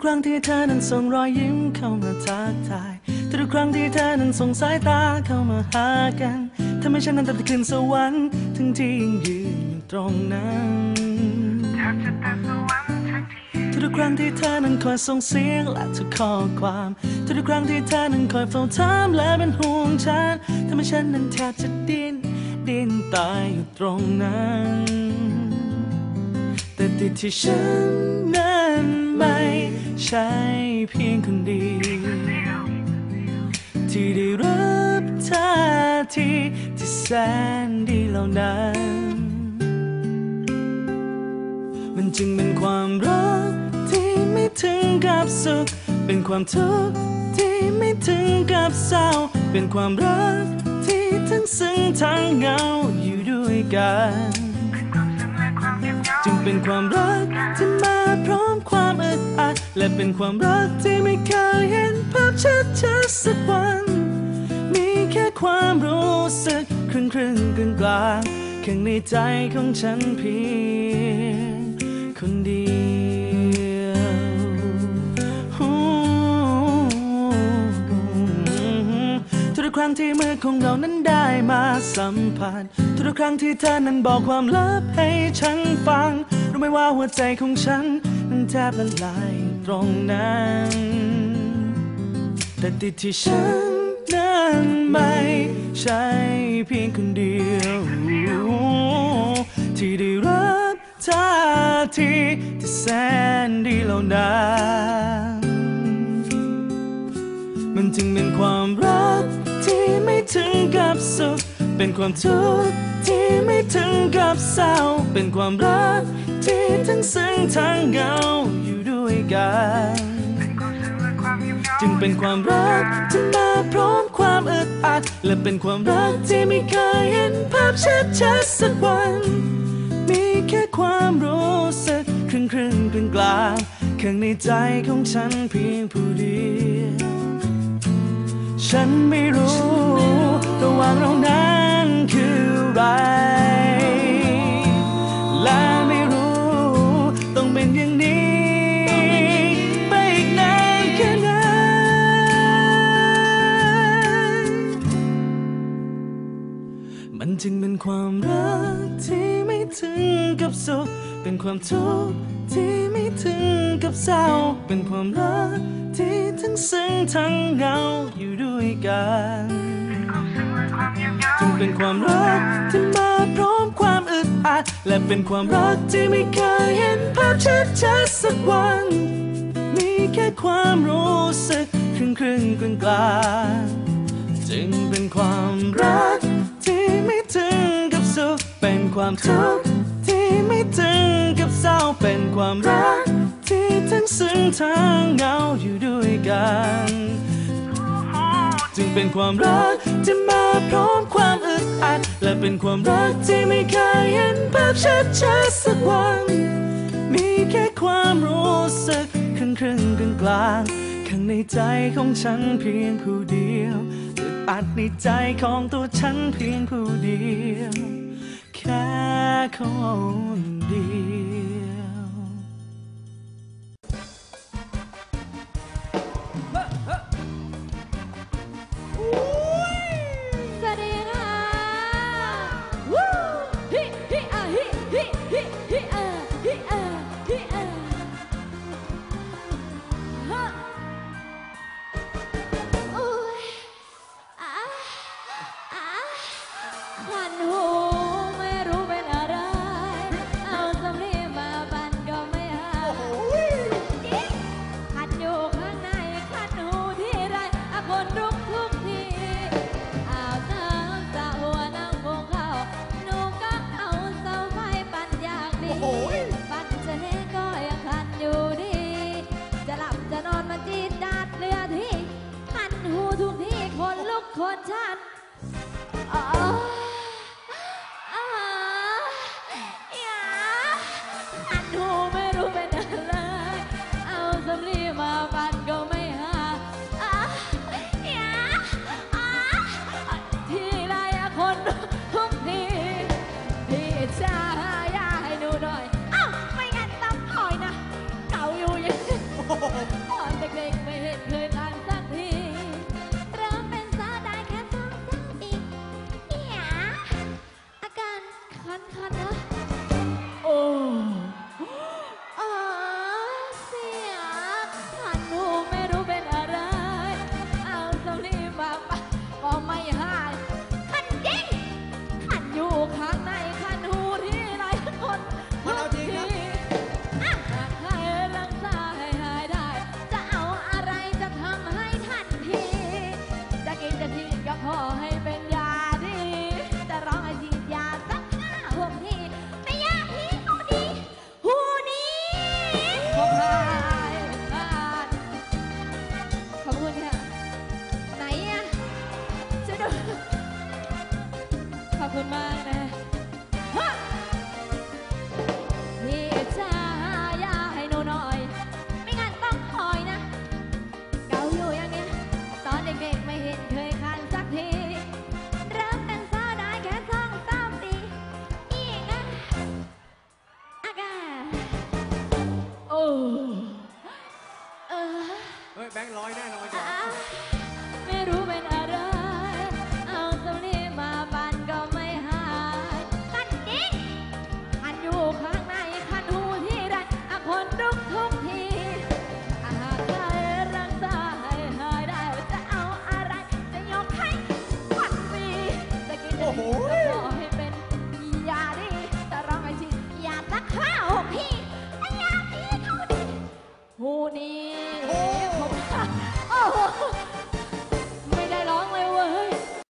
กครั้งที่เธอนั้นส่งรอยยิ้มเข้ามาทักทาย ทุกครั้งที่เธอนั้นส่งสายตาเข้ามาหากันทำให้ฉันนั้นตัดขึ้นสวรรค์ถึงที่ยังยืนอยู่ตรงนั้นทุกครั้งที่เธอนั้นคอยส่งเสียงและทุกข้อความ ทุกครั้งที่เธอนั้นคอยเฝ้าถามและเป็นห่วงฉันทำให้ฉันนั้นแทบจะดิ้นดิ้นตายอยู่ตรงนั้นแต่ติดที่ฉันนั้นไม่ ใช่เพียงคนเดียวที่ได้รับท่าทีที่แสนดีเหล่านั้น มันจึงเป็นความรักที่ไม่ถึงกับสุข เป็นความทุกข์ที่ไม่ถึงกับเศร้า เป็นความรักที่ทั้งซึ้งทั้งเหงาอยู่ด้วยกัน จึงเป็นความรักที่ และเป็นความรักที่ไม่เคยเห็นภาพชัดชัดสักวัน มีแค่ความรู้สึกครึ่งครึ่งกลางกลางข้างในใจของฉันเพียงคนเดียวทุกครั้งที่มือของเรานั้นได้มาสัมผัสทุกครั้งที่เธอนั้นบอกความลับให้ฉันฟังรู้ไหมว่าหัวใจของฉันนั้นแทบละลาย ตรงนั้น แต่ติดที่ฉันนั้นไม่ใช่เพียงคนเดียว ที่ได้รับท่าทีที่แสนดีเหล่านั้นมันจึงเป็นความรักที่ไม่ถึงกับสุขเป็นความทุกข์ที่ไม่ถึงกับเศร้า เป็นความรักที่ทั้งซึ้งทั้งเหงาอยู่ กัน จึงเป็นความรักที่มาพร้อมความอึดอัด และเป็นความรักที่ไม่เคยเห็นภาพชัดชัดสักวัน มีแค่ความรู้สึกครึ่งครึ่งกลางกลางข้างในใจของฉันเพียงผู้เดียวฉันไม่รู้ระหว่างเรานั้นคืออะไร เป็นความรักที่ไม่ถึงกับสุข เป็นความทุกข์ที่ไม่ถึงกับเศร้า เป็นความรักที่ทั้งซึ้งทั้งเหงาอยู่ด้วยกันจึงเป็นความรักที่มาพร้อมความอึดอัด และเป็นความรักที่ไม่เคยเห็นภาพชัดชัดสักวัน มีแค่ความรู้สึกครึ่งครึ่งกลางกลางจึงเป็นความรัก ความทุกข์ที่ไม่ถึงกับเศร้าเป็นความรัก ที่ทั้งซึ้งทั้งเหงาอยู่ด้วยกัน จึงเป็นความรักที่มาพร้อมความอึดอัด และเป็นความรักที่ไม่เคยเห็นภาพชัดชัดสักวัน มีแค่ความรู้สึกครึ่งครึ่งกลางกลางข้างในใจของฉันเพียงผู้เดียวอึดอัดในใจของตัวฉันเพียงผู้เดียว แค่คนเดี คนลุกคน บงค์ร้อยแน่นอน